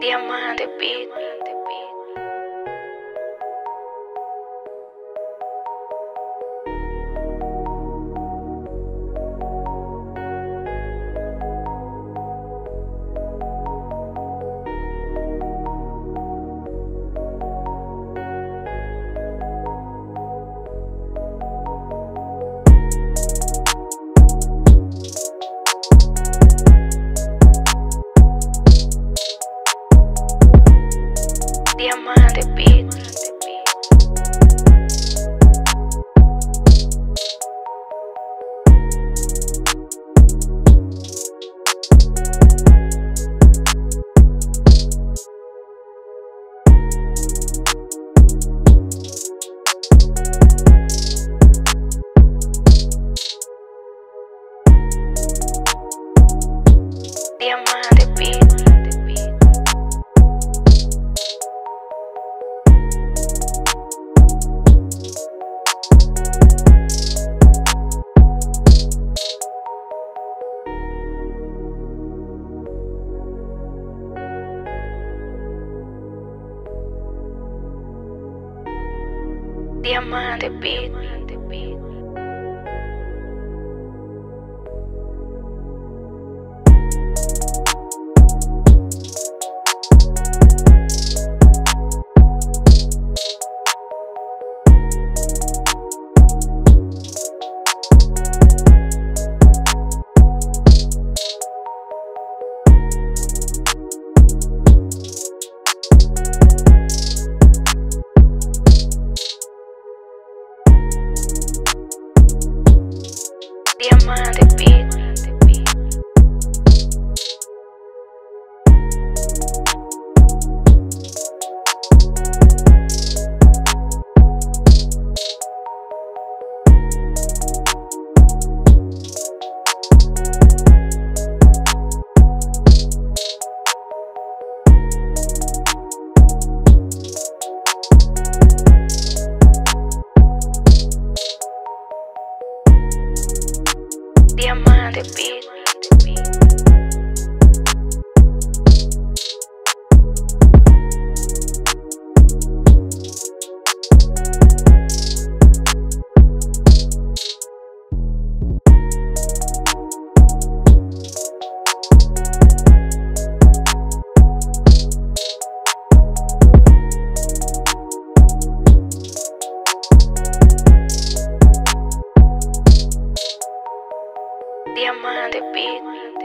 Diamante Beat. Diamante Beat. Diamante Beat. Diamante Beat. mind. Diamante Beat. Diamante Beat.